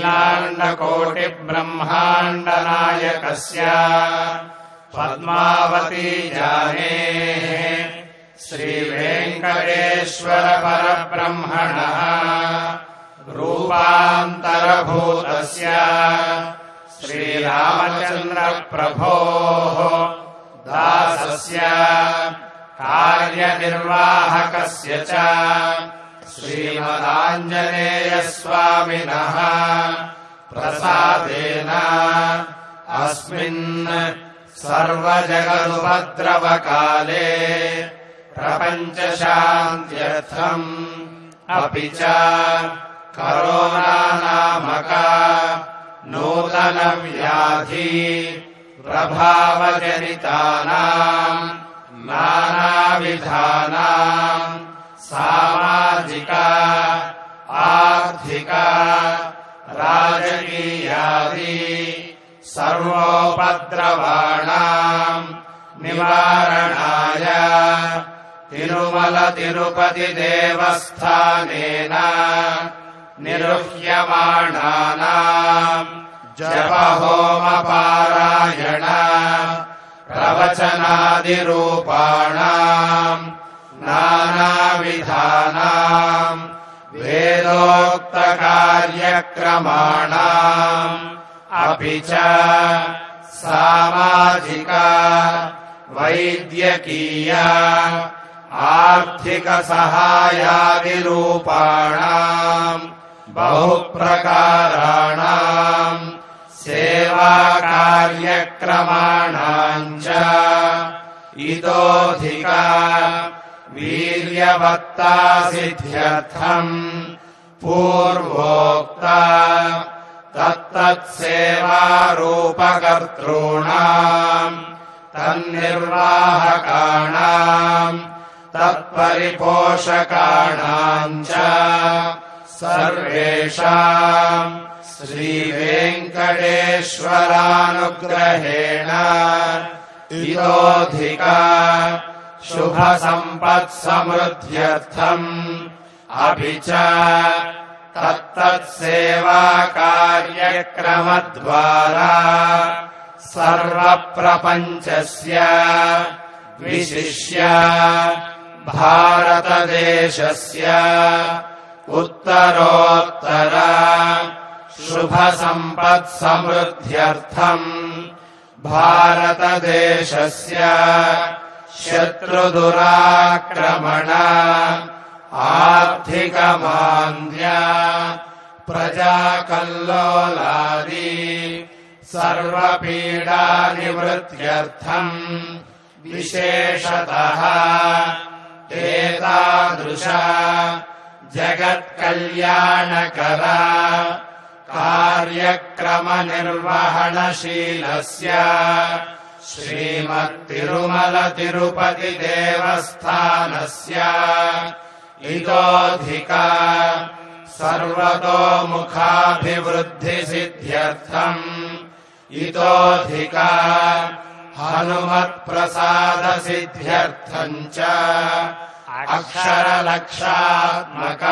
अखिलाण्डकोटिब्रह्माण्डनायकस्य पद्मावती जानेः श्रीवेङ्कटेश्वरपरब्रह्मणः रूपान्तरभूतस्य श्रीरामचन्द्रप्रभोः दासस्य कार्यनिर्वाहकस्य च श्रीमदाञ्जनेयस्वामिनः प्रसादेन अस्मिन् सर्वजगदुपद्रवकाले प्रपञ्चशान्त्यर्थम् अपि च करोनानामका नूतनव्याधि प्रभावजनितानाम् नानाविधानाम् सामाजिक आर्थिक राजकीयादि सर्वोपद्रवाणाम् निवारणाय तिरुमलतिरुपतिदेवस्थानेन निरुह्यमाणानाम् जपहोमपारायण प्रवचनादिरूपाणाम् नानाविधानाम् वेदोक्तकार्यक्रमाणाम्। अपि च सामाजिक वैद्यकीय आर्थिकसहायादिरूपाणाम् बहुप्रकाराणाम् सेवाकार्यक्रमाणाम् च इतोऽधिका वीर्यवत्तासिद्ध्यर्थम् पूर्वोक्ता तत्तत्सेवारूपकर्तॄणाम् तन्निर्वाहकाणाम् तत्परिपोषकाणाम् च सर्वेषाम् श्रीवेङ्कटेश्वरानुग्रहेण इतोऽधिका शुभसम्पत्समृद्ध्यर्थम्। अपि च तत्तत्सेवाकार्यक्रमद्वारा सर्वप्रपञ्चस्य विशिष्य भारतदेशस्य उत्तरोत्तर शुभसम्पत्समृद्ध्यर्थम्। भारतदेशस्य शत्रुदुराक्रमण आर्थिकमान्द्य प्रजाकल्लोलादि सर्वपीडानिवृत्त्यर्थम् विशेषतः एतादृश जगत्कल्याणकर कार्यक्रमनिर्वहणशीलस्य श्रीमत्तिरुमलतिरुपतिदेवस्थानस्य इतोऽधिका सर्वतोमुखाभिवृद्धिसिद्ध्यर्थम् इतोऽधिका हनुमत्प्रसादसिद्ध्यर्थम् च अक्षरलक्षात्मक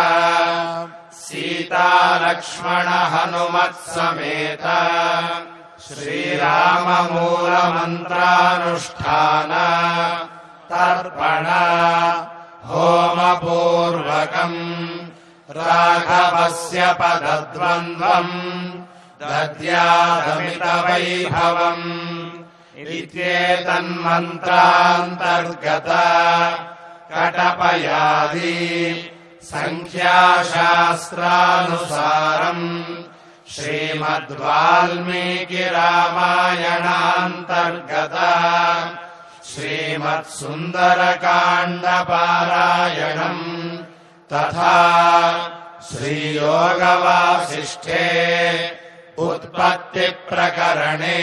सीतालक्ष्मणहनुमत्समेत श्रीराममूलमन्त्रानुष्ठान तर्पण होमपूर्वकम् राघवस्य पदद्वन्द्वम् दद्यादमितवैभवम् इत्येतन्मन्त्रान्तर्गत कटपयादि सङ्ख्याशास्त्रानुसारम् श्रीमद्वाल्मीकिरामायणान्तर्गत श्रीमत्सुन्दरकाण्डपारायणम् तथा श्रीयोगवासिष्ठे उत्पत्तिप्रकरणे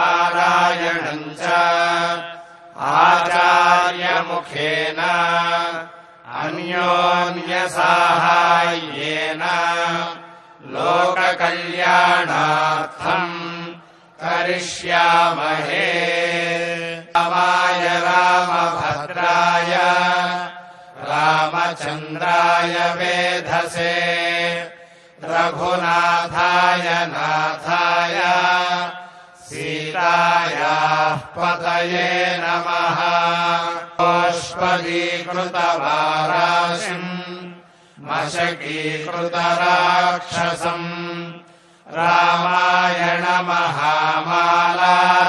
एकोनसप्ततितमसर्गपारायणम् च आचार्यमुखेन अन्योन्यसाहाय्येन लोककल्याणार्थम् करिष्यामहे। रामाय रामभद्राय राम रामचन्द्राय वेधसे रघुनाथाय नाथाय सीतायाः पतये नमः। बाष्पदीकृतवाराशिम् मशकीकृतराक्षसम्। रामायणमहामाला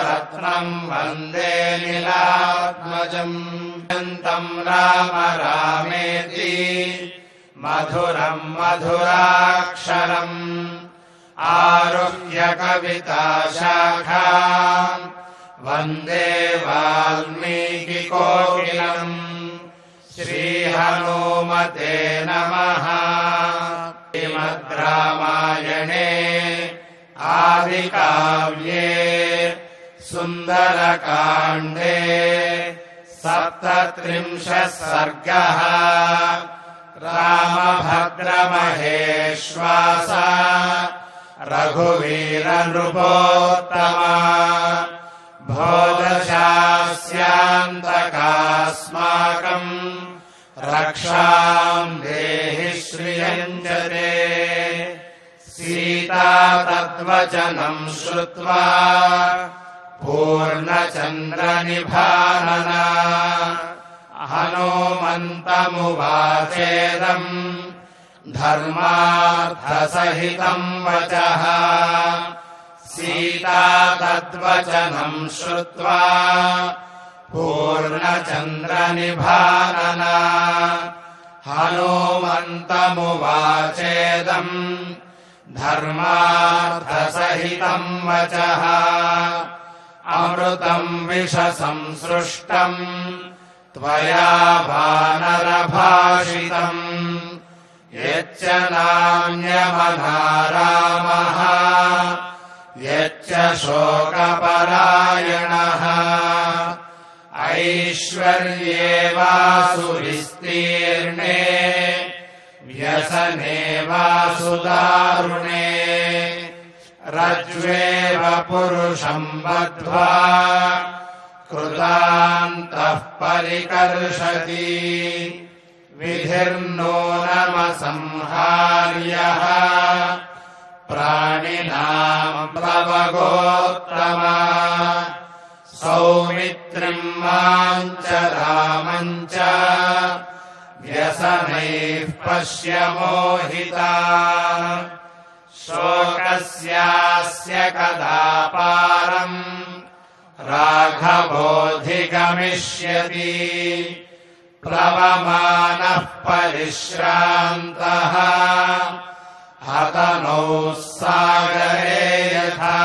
रत्नम् वन्दे नीलात्मजम्। यन्तम् राम रामेति मधुरम् मधुराक्षरम् आरुह्य कविता शाखा वन्दे वाल्मीकिकोकिलम् श्रीहनुमते नमः। श्रीमद् रामायणे आदिकाव्ये सुन्दरकाण्डे सप्तत्रिंशः सर्गः। रामभद्रमहेश्वास रघुवीरनृपोत्तमा। भोदशास्यान्तकास्माकम् रक्षाम् देहि श्रियञ्जते। सीता तद्वचनम् श्रुत्वा पूर्णचन्द्रनिभानना। हनुमन्तमुवाचेदम् धर्मार्थसहितम् वचः। सीता तद्वचनम् श्रुत्वा पूर्णचन्द्रनिभानना। हनुमन्तमुवाचेदम् धर्मार्थसहितम् वचः। अमृतम् विषसंसृष्टम् त्वया वानरभाषितम् यच्च नान्यमना रामः यच्च शोकपरायणः ऐश्वर्ये वासुविस्तीर्णे व्यसने वासुदारुणे रज्वेव पुरुषम् बद्ध्वा कृतान्तः परिकर्षति विधिर्नूनमसंहार्यः प्राणिनाम् प्लवगोत्तमा। सौमित्रिम् माम् च रामम् च। व्यसनैः पश्य मोहिता। शोकस्यास्य कदा पारम् राघवोऽधिगमिष्यति प्लवमानः परिश्रान्तः। हतनौ सागरे यथा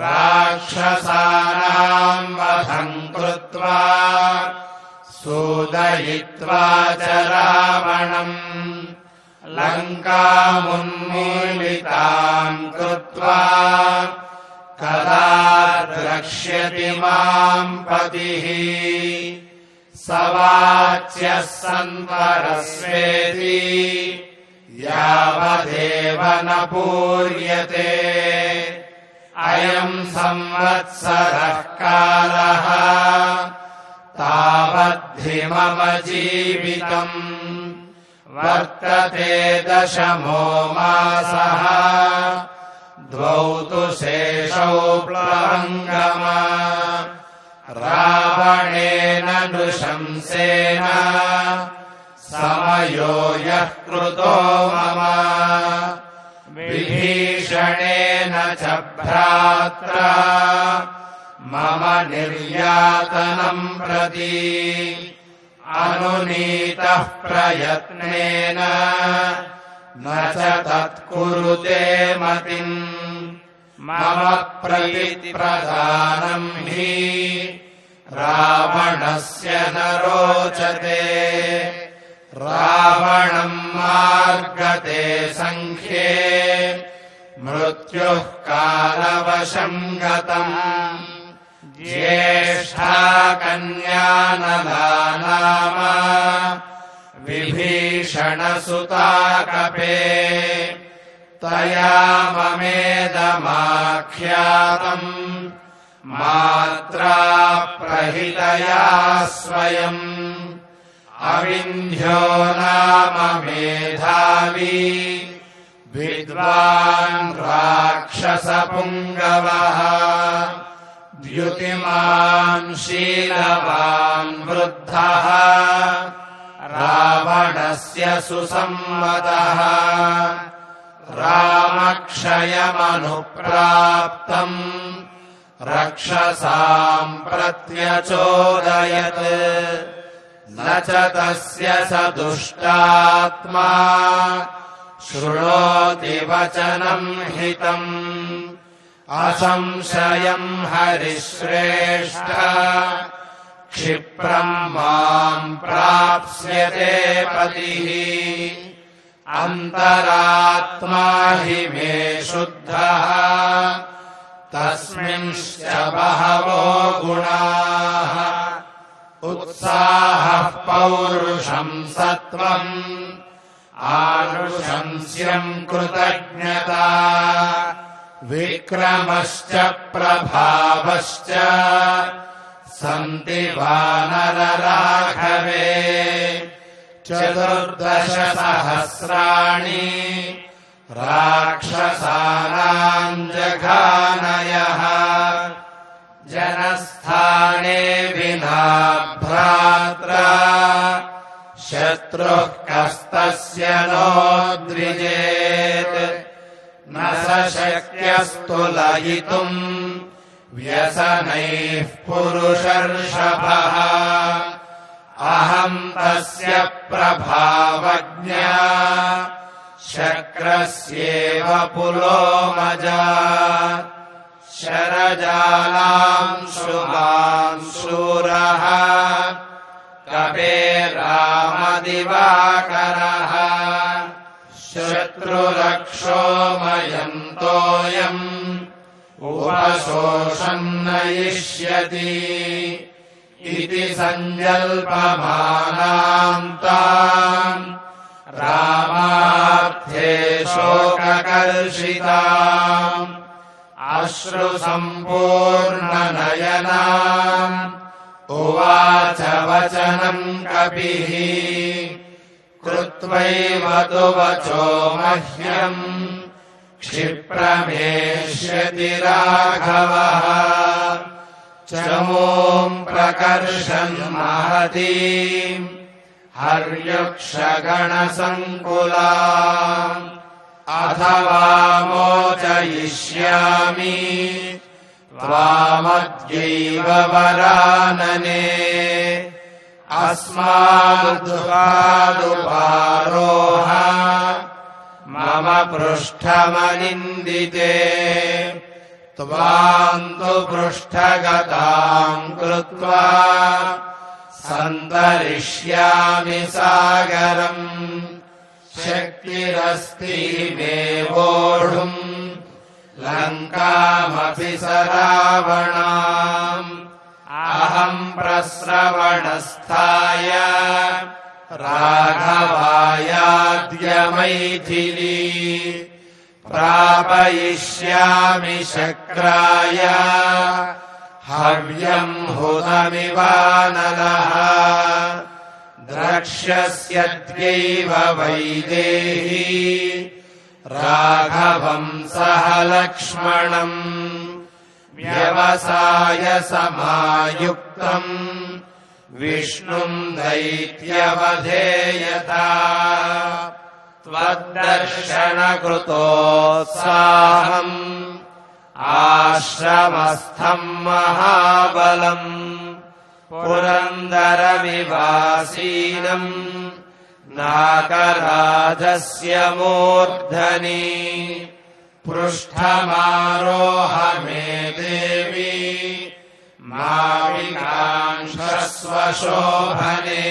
राक्षसानाम् वधम् कृत्वा सूदयित्वा रावणम् लङ्कामुन्मीलिताम् कृत्वा कदा द्रक्ष्यति माम् पतिः स वाच्यः सन्वरस्वेति यावदेव न पूर्यते अयम् संवत्सरः कालः तावद्धि मम जीवितम्। वर्तते दशमो मासः द्वौ तु शेषौ प्लवङ्गमा रावणेन नृशंसेन समयो यः कृतो मम। विभीषणेन च भ्रात्रा मम निर्यातनम् प्रति अनुनीतः प्रयत्नेन न च तत्कुरुते मतिम् मम प्रतिप्रदानम् हि रावणस्य न रोचते। रावणम् मार्गते सङ्ख्ये मृत्युः कालवशम् गतम्। ज्येष्ठा कन्यानला नाम विभीषणसुता कपे तया ममेदमाख्यातम् मात्रा प्रहितया स्वयम्। अविन्ध्यो नाम मेधावी। विद्वान् राक्षसपुङ्गवः। द्युतिमान् शीलवान् वृद्धः। रावणस्य सुसंवदः रामक्षयमनुप्राप्तम्। रक्षसाम् प्रत्यचोदयत्। न च तस्य स दुष्टात्मा। शृणोति वचनम् हितम्। असंशयम् हरिश्रेष्ठ। क्षिप्रम् माम् प्राप्स्यते पतिः अन्तरात्मा हि मे शुद्धः। तस्मिंश्च बहवो गुणाः। उत्साहः पौरुषम् सत्त्वम्। आनुशंस्यम् कृतज्ञता। विक्रमश्च प्रभावश्च। सन्ति वानरराघवे चतुर्दशसहस्राणि राक्षसानाम् जघानयः जनस्थाने विना भ्रात्रा शत्रुः कस्तस्य नो द्विजेत्। न स शक्यस्तु लयितुम् व्यसनैः पुरुषर्षभः अहम् तस्य प्रभावज्ञा। शक्रस्येव पुलोमजा शरजालाम् कपे रामदिवाकरः। शत्रुरक्षोमयन्तोऽयम् उपशोषम् नयिष्यति इति सञ्जल्पमानान्ताम् रामार्थे शोककर्षिताम् अश्रुसम्पूर्णनयना उवाच वचनम् कपिः कृत्वैव तु वचो मह्यम् क्षिप्रमेष्यति राघवः चमोम् प्रकर्षन् महती। हर्यक्षगणसङ्कुला। मोचयिष्यामि। त्वामद्यैव वरानने। अस्मादुपारोह। मम पृष्ठमनिन्दिते पृष्ठगताम् कृत्वा सन्तरिष्यामि सागरम्। शक्तिरस्ति मे वोढुम् लङ्कामपि स रावणाम् अहम् प्रस्रवणस्थाय राघवायाद्य मैथिली प्रापयिष्यामि शक्राय। हव्यम् हुतमिवानलः द्रक्ष्यस्यद्यैव वैदेही। राघवम् सह लक्ष्मणम्। व्यवसाय समायुक्तम्। विष्णुम् दैत्यवधेयता त्वद्दर्शनकृतोत्साहम् आश्रमस्थम् महाबलम् पुरन्दरविवासीनम् नाकराजस्य मूर्धनि पृष्ठमारोह मे देवी माविकाङ्क्षस्वशोभने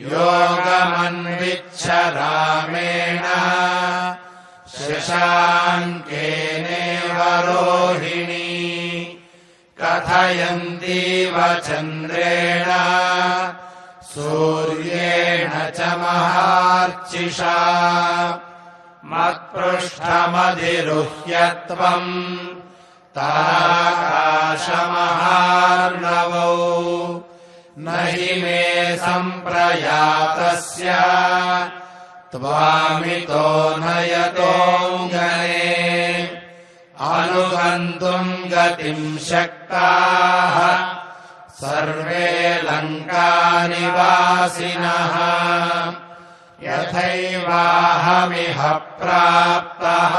योगमन्विच्छ रामेण शशाङ्केनेव रोहिणी। कथयन्तीव चन्द्रेण। सूर्येण च महार्चिषा। मत्पृष्ठमधिरुह्यत्वम् ताकाशमहार्णवौ न हि मे सम्प्रयातस्य। त्वामितो नयतोऽङ्गने अनुगन्तुम् गतिम् शक्ताः। सर्वे लङ्कानिवासिनः। यथैवाहमिह प्राप्तः।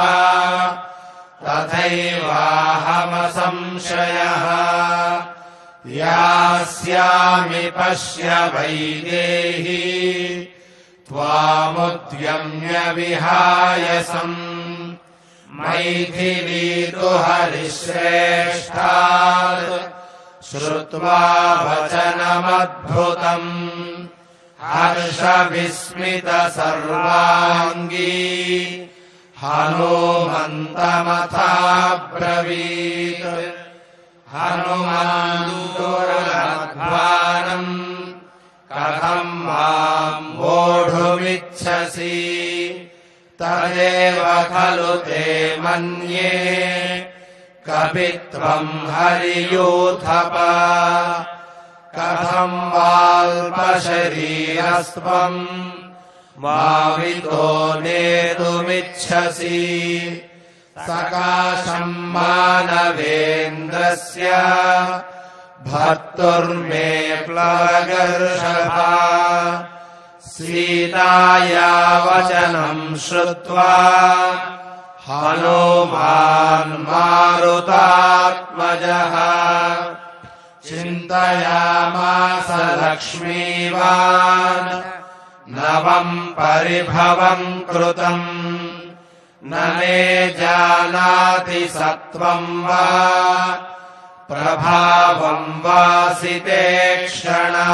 तथैवाहमसंशयः यास्यामि पश्य वैदेही त्वामुद्यम्य विहायसम् मैथिलीतु हरिश्रेष्ठात् श्रुत्वा वचनमद्भुतम् हर्षविस्मित सर्वाङ्गी हनूमन्तमथाब्रवीत् हनुमान्दुरध्वानम् कथम् माम् वोढुमिच्छसि? तदेव खलु ते मन्ये। कपित्वम् हरियूथप। कथम् वाल्पशरीरस्त्वम् मावितो नेतुमिच्छसि सकाशम् मानवेन्द्रस्य भर्तुर्मे प्लवगर्षभा सीताया वचनम् श्रुत्वा हनुमान् मारुतात्मजः। चिन्तयामास लक्ष्मीवान् नवम् परिभवम् कृतम् न मे जानाति सत्त्वम् वा प्रभावम् वासिते क्षणा।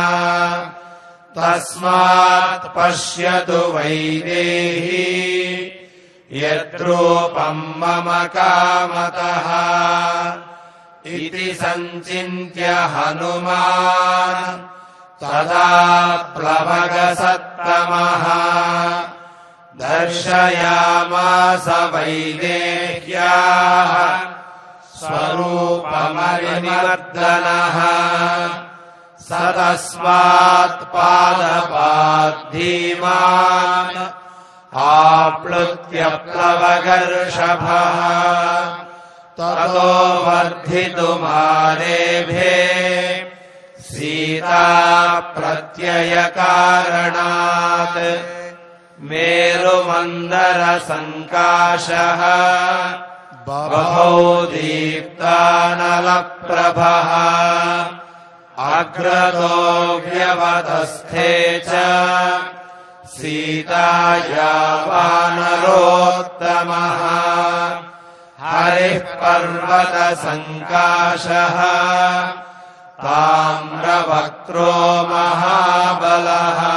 तस्मात् पश्यतु वैदेही यद्रूपम् मम कामतः। इति सञ्चिन्त्य हनुमान् तदा प्लवगसत्तमः दर्शयामास वैदेह्याः स्वरूपमरिमर्दनः स तस्मात्पादपाद्धीमान् आप्लुत्यप्लवगर्षभः ततो वर्धितुमारेभे सीता प्रत्ययकारणात् मेरुमन्दरसङ्काशः। बभौ दीप्तानलप्रभः। अग्रतो व्यवतस्थे च सीताया वानरोत्तमः। हरिः पर्वतसङ्काशः। ताम्रवक्त्रो महाबलः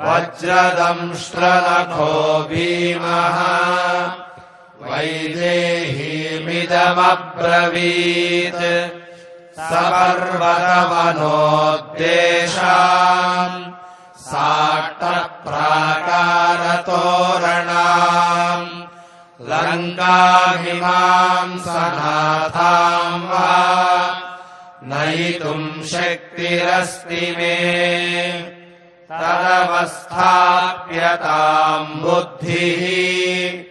वज्रदंष्ट्रनखो भीमः। वैदेहीमिदमब्रवीत्। स पर्वतवनोद्देशाम् साट्टप्राकारतोरणाम्। लङ्कामिमाम् सनाथाम् वा। नयितुम् शक्तिरस्ति मे तदवस्थाप्यताम् बुद्धिः।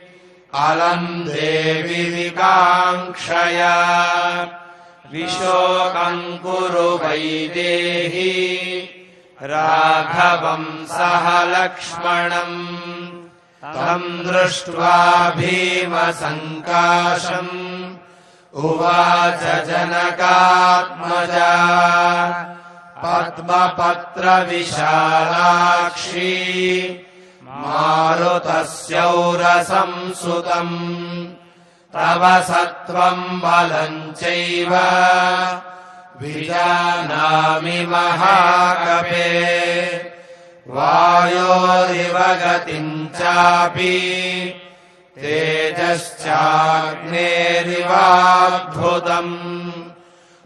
अलम् देवि विकाङ्क्षया। विशोकम् कुरु वैदेही। राघवम् सह लक्ष्मणम्। तम् दृष्ट्वा भीमसङ्काशम्। उवाच जनकात्मजा पद्मपत्रविशालाक्षी मारुतस्यौरसंसुतम् तव सत्त्वम् बलम् चैव विजानामि महाकवे वायोरिव गतिम् चापि तेजश्चाग्नेरिवाद्भुतम्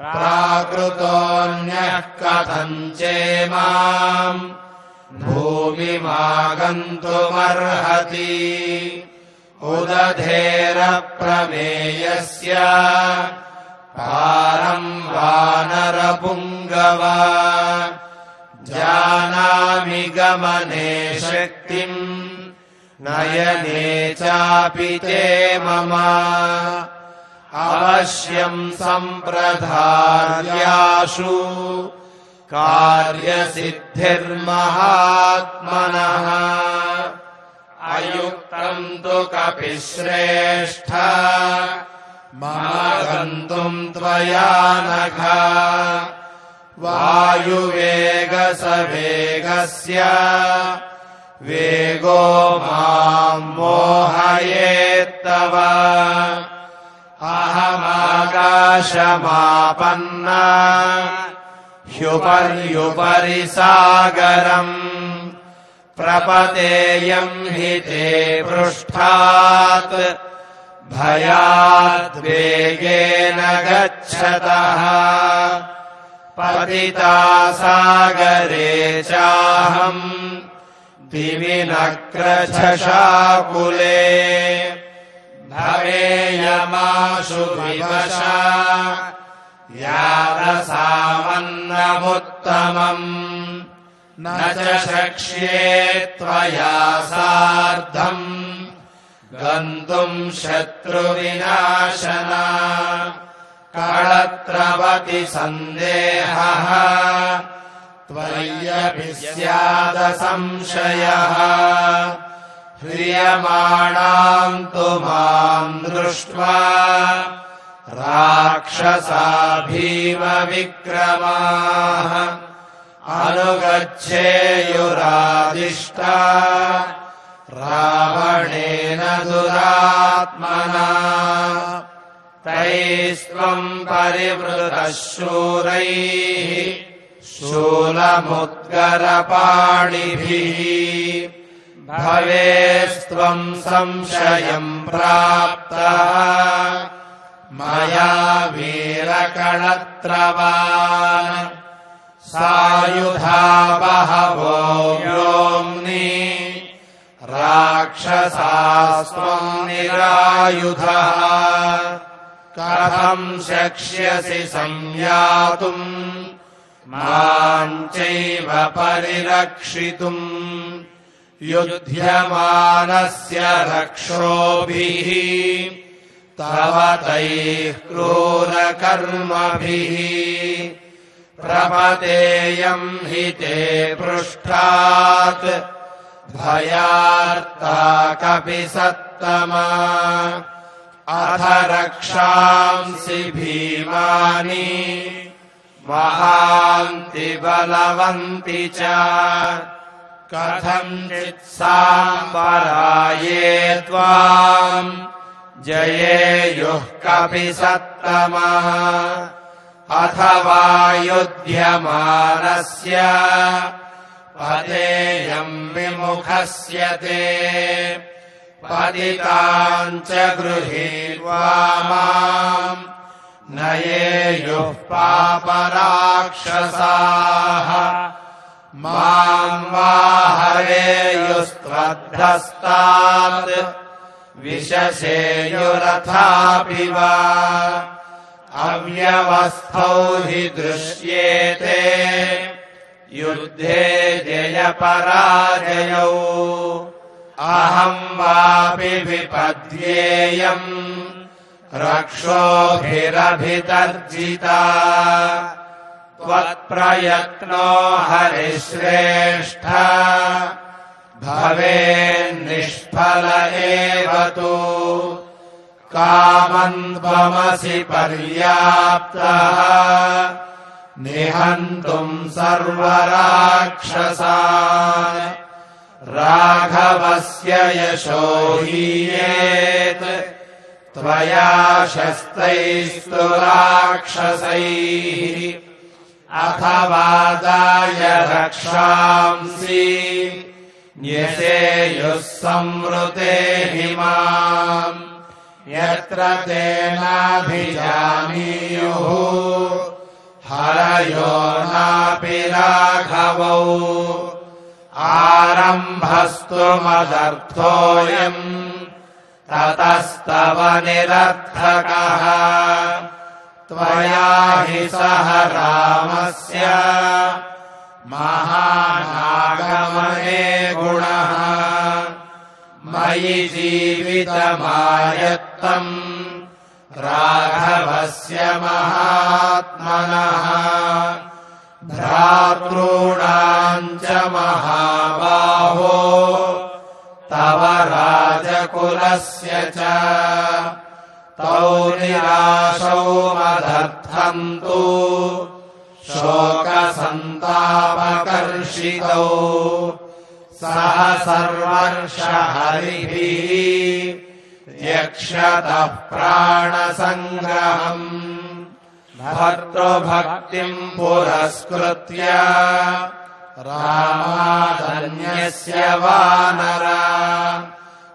प्राकृतोऽन्यः कथम् चेमाम् भूमिमागन्तुमर्हति। उदधेरप्रमेयस्य पारम् वानरपुङ्गव। जानामि गमने शक्तिम् नयने चापि ते मम अवश्यम् सम्प्रधार्याशु कार्यसिद्धिर्महात्मनः। अयुक्तम् तु कपिश्रेष्ठ। गन्तुम् त्वया नघ। वायुवेगसवेगस्य। वेगो माम् मोहयेत्तव अहमाकाशमापन्ना ह्युपर्युपरि सागरम् प्रपतेयम् हि ते पृष्ठात् भयाद्वेगेन गच्छतः पतिता सागरे चाहम् दिविनक्रछशाकुले भवेयमाशु विवशा। यादसामन्नमुत्तमम्। न च शक्ष्ये त्वया सार्धम्। गन्तुम् शत्रुविनाशना। कळत्रवति सन्देहः। त्वय्यपि स्यादसंशयः ह्रियमाणाम् तु माम् दृष्ट्वा राक्षसा भीमविक्रमाः अनुगच्छेयुरादिष्टा रावणेन दुरात्मना तैस्त्वम् परिवृतः शूरैः शूलमुद्गरपाणिभिः भवेस्त्वम् संशयम् प्राप्तः। मया वीरकणत्रवान्। सायुधा बहवो व्योम्नि। राक्षसास्त्वम् निरायुधः। कथम् शक्ष्यसि संयातुम्। माम् चैव परिरक्षितुम् युध्यमानस्य रक्षोभिः तव तैः क्रूरकर्मभिः प्रपतेयम् हि ते पृष्ठात् भयार्ता कपि सत्तमा। अथ रक्षांसि भीमानि महान्ति बलवन्ति च पराये त्वाम्? जयेयुः कपि सत्तमः। अथवा युध्यमानस्य पदेयम् विमुखस्य ते। पतिताम् च गृहीत्वा माम् नयेयुः पापराक्षसाः माम् वा हरेयुस्त्वद्धस्तात् विशसेयुरथापि वा। अव्यवस्थौ हि दृश्येते युद्धे जयपराजयौ। अहम् वापि विपद्येयम् रक्षोभिरभितर्जिता त्वत्प्रयत्नो हरिश्रेष्ठ। भवेन्निष्फल एव तु। कामम् त्वमसि पर्याप्तः। निहन्तुम् सर्वराक्षसा राघवस्य यशो हीयेत्। त्वया शस्तैस्तु राक्षसैः अथवादाय रक्षांसि न्यसेयुः संवृते हिमाम् यत्र तेनाभिजानीयुः हरयो नापि राघवौ। आरम्भस्तु मदर्थोऽयम् ततस्तव निरर्थकः त्वया हि सह रामस्य महानागमने गुणः। मयि जीवितमायत्तम् राघवस्य महात्मनः। भ्रातॄणाम् च महाबाहो तव राजकुलस्य च निराशौ मदर्थन्तु शोकसन्तापकर्षितौ। सह सर्वर्षहरिभिः यक्षतः प्राणसङ्ग्रहम्। भर्तृभक्तिम् पुरस्कृत्य रामादन्यस्य वानर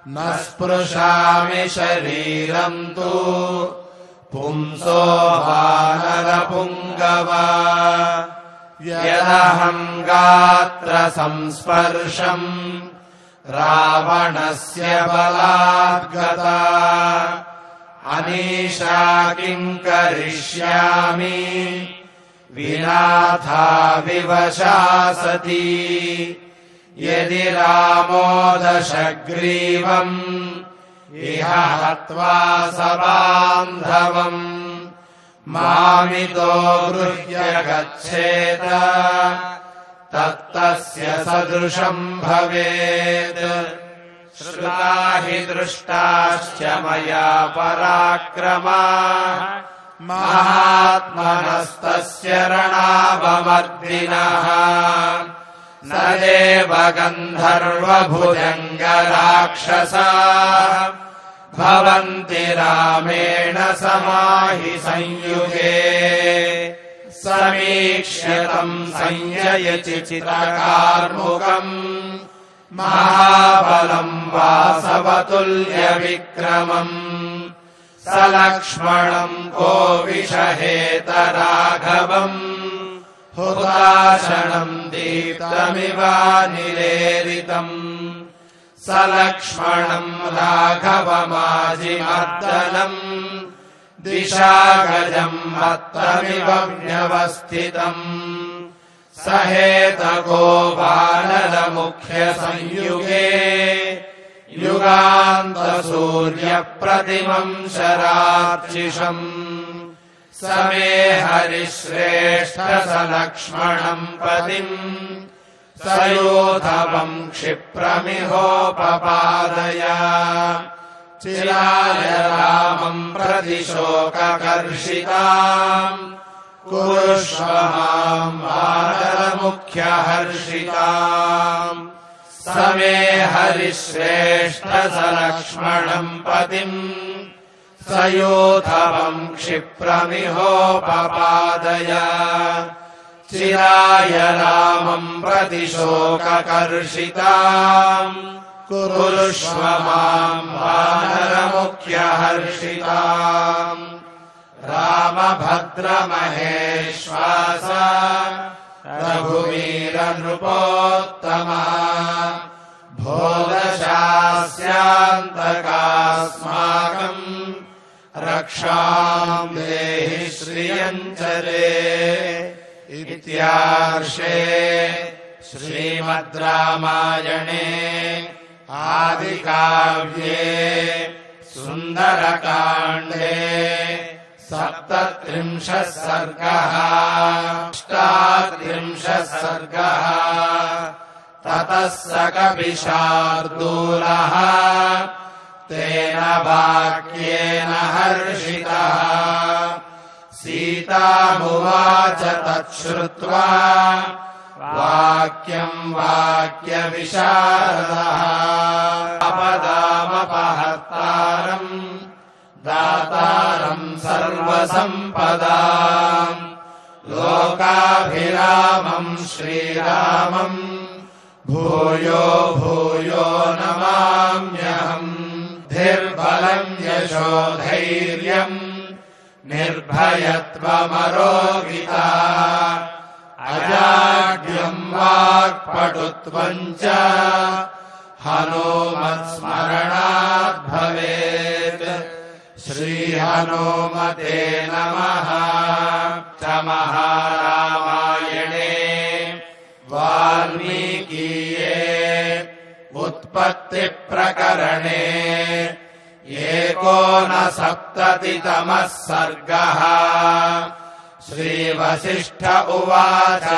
न स्पृशामि शरीरम् तु। पुंसो वानरपुङ्गव। यदहम् गात्र संस्पर्शम् रावणस्य बलाद्गता अनीशा किम् करिष्यामि? विनाथा विवशा सती यदि रामो दशग्रीवम् इह हत्वा स बान्धवम् मामितो गृह्य गच्छेत तत्तस्य सदृशम् भवेत्। श्रुता हि दृष्टाश्च मया पराक्रमा महात्मनस्तस्य रणावमर्दिनः न देव गन्धर्वभुजङ्गराक्षसा भवन्ति रामेण समाहि संयुगे। समीक्ष्यतम् संययचिचितकार्मुकम् महाबलम् वासवतुल्यविक्रमम्। स लक्ष्मणम् को विषहेत राघवम् हुताशनम् दीप्तमिवानिलेरितम् स लक्ष्मणम् राघवमाजिमर्दनम्। दिशागजम् मत्तमिव व्यवस्थितम्। स हेतको बालमुख्यसंयुगे युगान्तसूर्यप्रतिमम् शरार्चिषम् स मे हरिश्रेष्ठ स लक्ष्मणम् पतिम्। स योधवम् क्षिप्रमिहोपपादय। चिराय रामम् प्रति शोककर्षिताम् कुरुष्व माम् वानरमुख्यहर्षिताम् स मे हरिश्रेष्ठ स लक्ष्मणम् पतिम् योधवम् क्षिप्रमिहोपपादय चिराय रामम् प्रति शोककर्षिताम् कुरुष्व माम् वानरमुख्यहर्षिताम्। रामभद्रमहेश्वास रघुवीरनृपोत्तमा। भोदशास्यान्तकास्माकम् रक्षाम् देहि श्रियञ्चरे इत्यार्षे श्रीमद् रामायणे आदिकाव्ये सुन्दरकाण्डे सप्तत्रिंशः सर्गः अष्टात्रिंशः सर्गः ततः स कविशार्दूलः तेन वाक्येन हर्षितः। सीतामुवाच तच्छ्रुत्वा वाक्यम् वाक्यविशारदः। अपदामपहर्तारम् दातारम् सर्वसम्पदा लोकाभिरामम् श्रीरामम् भूयो भूयो नमाम्यहम् निर्बलम् यशो धैर्यम् निर्भयत्वमरोगिता। अजाड्यम् वाक्पटुत्वम् च हनोमत्स्मरणात् भवेत्। हनुमते नमः च महारामायणे। वाल्मीकीये उत्पत्तिप्रकरणे एकोनसप्ततितमः सर्गः। श्रीवसिष्ठ उवाच।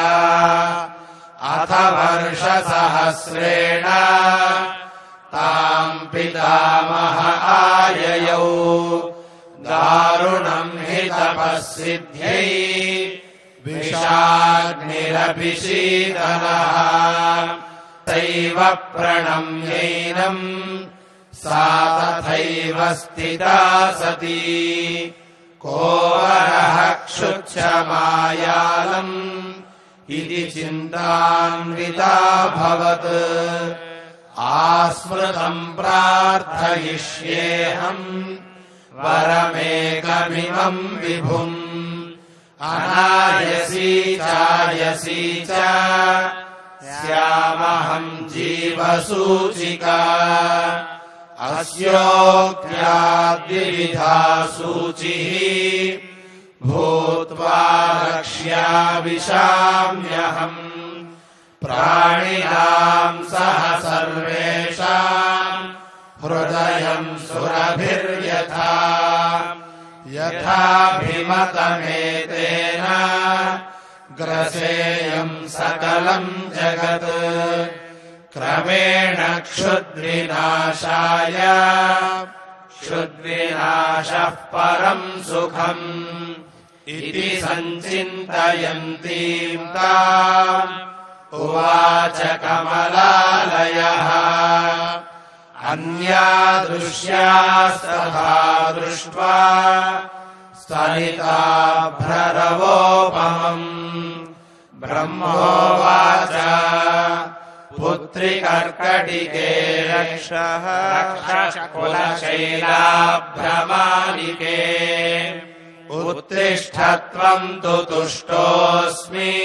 अथ वर्षसहस्रेण ताम् पितामह आययौ। दारुणम् हि तपःसिद्ध्यै विषाग्निरपि तैव प्रणम्यैनम् सा तथैव स्थिता सती। कोवरः क्षुच्छमायालम्। इति चिन्तान्विताभवत् आस्मृतम् प्रार्थयिष्येऽहम्। वरमेकमिमम् विभुम्। अनायसी चायसी च स्यामहम् जीवसूचिका। अस्योक्त्याद्विविधा सूचिः। भूत्वा रक्ष्याविशाम्यहम् प्राणिनाम् सह सर्वेषाम् हृदयम् सुरभिर्यथा। यथाभिमतमेतेन ग्रसेयम् सकलम् जगत्। क्रमेण क्षुद्विनाशाय क्षुद्विनाशः परम् सुखम् इति सञ्चिन्तयन्तीम् ताम्। उवाच कमलालयः। अन्या दृश्यास्तथा दृष्ट्वा स्तनिताभ्ररवोपमम् ब्रह्मोवाच। पुत्रिकर्कटिके रक्षः कुलशैलाभ्रमालिके उत्तिष्ठत्वम् तु तुष्टोऽस्मि।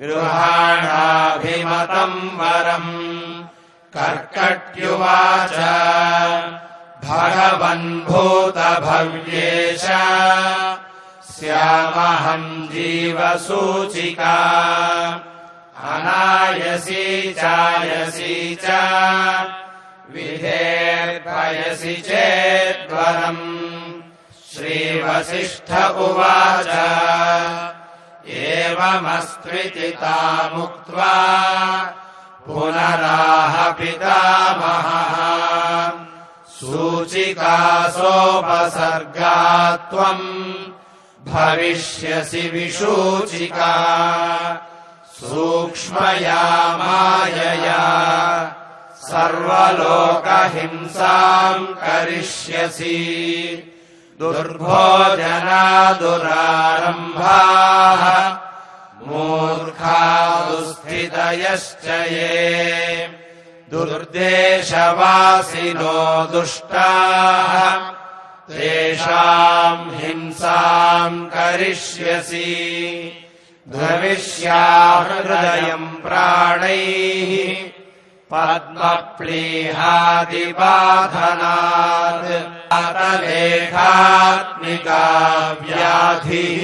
गृहाणाभिमतम् वरम्। कर्कट्युवाच भगवन्भूतभव्येश स्यामहम् जीवसूचिका। अनायसी चायसी च। विधेर्भयसि चेद्वरम्। श्रीवसिष्ठ उवाच। एवमस्त्विति तामुक्त्वा पुनराह पितामहः सूचिकासोपसर्गा त्वम् भविष्यसि विसूचिका सूक्ष्मया मायया। सर्वलोकहिंसाम् करिष्यसि। दुर्भोजना दुरारम्भाः। मूर्खा दुःस्थितयश्च ये दुर्देशवासिनो दुष्टाः तेषाम् हिंसाम् करिष्यसि। भविष्याहृदयम् प्राणैः पद्मप्लीहादिबाधनात् अतलेखात्मिका व्याधिः।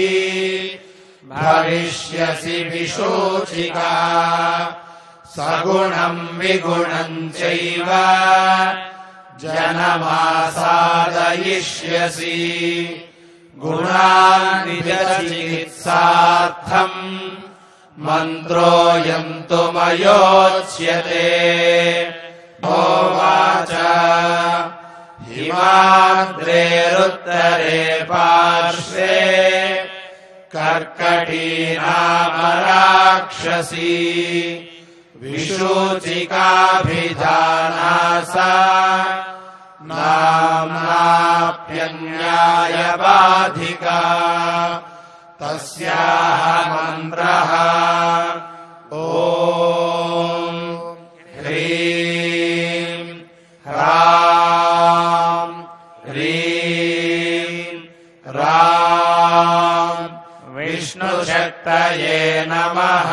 भविष्यसि विशोचिका सगुणम् विगुणम् चैव। जनमासादयिष्यसि। गुणान्निजचिकित्सार्थम् मन्त्रोऽयम् तु मयोच्यते। भोवाच। हिमाग्रेरुत्तरे पार्श्वे कर्कटीनामराक्षसी विशूचिकाभिधानासा नाम्नाप्यन्यायबाधिका। तस्याः मन्त्रः ॐ ह्रीम् ह्राम् राम् विष्णुशक्तये नमः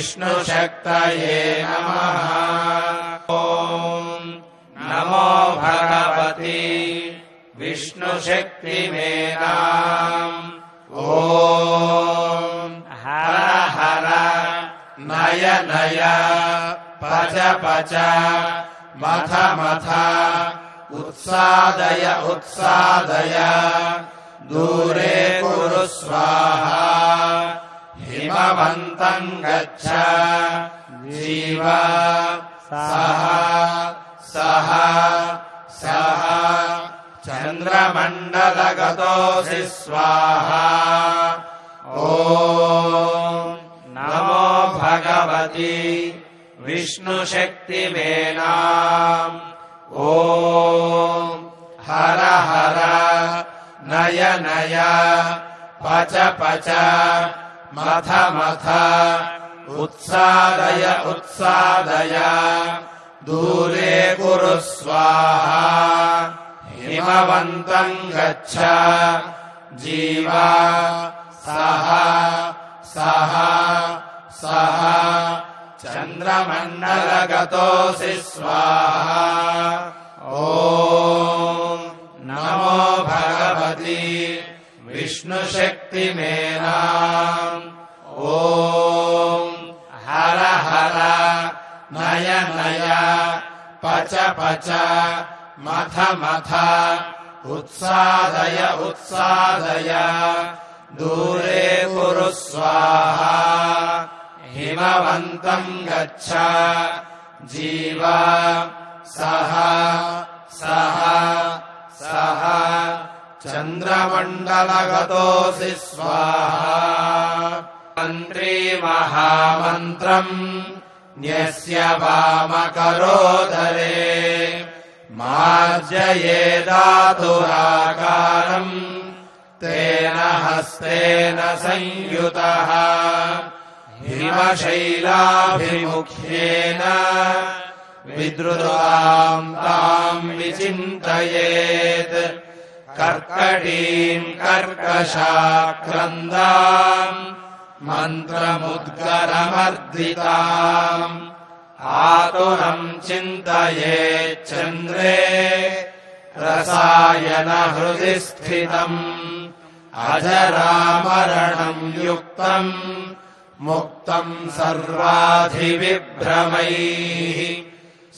शक्तये नमः। ॐ नमो भगवति विष्णुशक्तिमेनाम् ॐ हर हर नय नय पच पच मथ मथ उत्सादय उत्सादय दूरे कुरु स्वाहा हिमवन्तम् गच्छ। जीव सः सः सः चन्द्रमण्डलगतोऽसि स्वाहा। ॐ नमो भगवति विष्णुशक्तिमेनाम्। ॐ हर हर नय नय पच पच मथ मथ। उत्सादय उत्सादय। दूरे कुरु स्वाहा। हिमवन्तम् गच्छ। जीव सः सः सः चन्द्रमण्डलगतोऽसि स्वाहा। ॐ नमो भगवति विष्णुशक्तिमेनाम् ॐ हर हर नय नय पच पच मथ मथ उत्सादय उत्सादय। दूरे कुरु स्वाहा हिमवन्तम् गच्छ जीव सः सः सः चन्द्रमण्डलगतोऽसि स्वाहा। मन्त्री महामन्त्रम् न्यस्य वामकरोदरे। मार्जयेदातुराकारम् तेन हस्तेन संयुतः। हिमशैलाभिमुख्येन विद्रुताम् ताम् विचिन्तयेत् कर्कटीम् कर्कशाक्रन्दाम् मन्त्रमुद्गरमर्दिताम् आतुरम् चिन्तयेच्चन्द्रे रसायनहृदि स्थितम् अजरामरणम् युक्तम् मुक्तम् सर्वाधिविभ्रमैः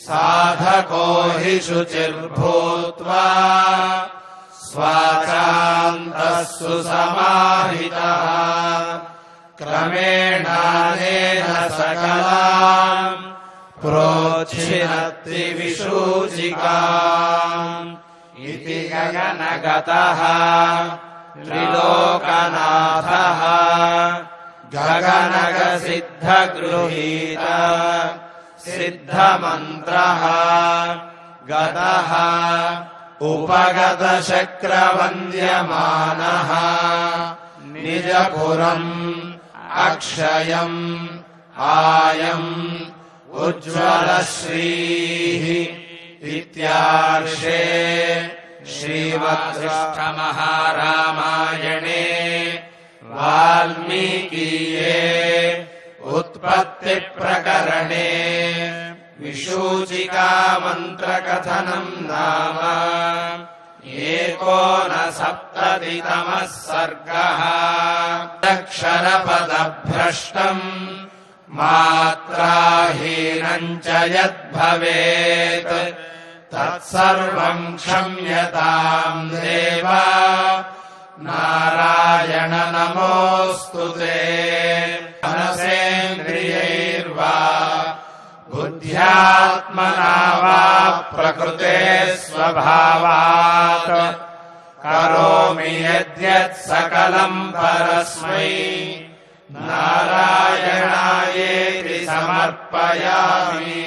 साधको हि शुचिर्भूत्वा सुसमाहितः। क्रमेणानेन सकलाम् प्रोच्छिनत्ति विशूचिकाम् इति गगनगतः त्रिलोकनाथः। गगनगसिद्धगृहीत सिद्धमन्त्रः। गतः उपगतशक्रवन्द्यमानः। निजपुरम् अक्षयम् आयम् उज्ज्वलश्रीः इत्यार्षे श्रीमद्रामायणे वाल्मीकीये उत्पत्तिप्रकरणे विशूचिकामन्त्रकथनम् नाम। एकोनसप्ततितमः सर्गः। अक्षरपदभ्रष्टम् मात्राहीनम् च यद्भवेत्। तत्सर्वम् क्षम्यताम् देव। नारायण नमोऽस्तु ते। मनसेन्द्रियैर्वा बुद्ध्यात्मना वा प्रकृते स्वभावात्। करोमि यद्यत् सकलम् समर्पयामि।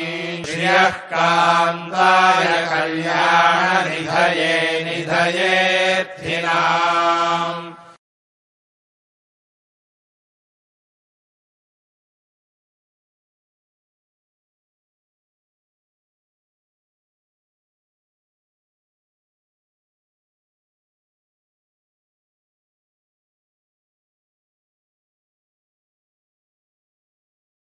श्रियः कान्ताय कल्याणनिधये निधयेत्थिनाम्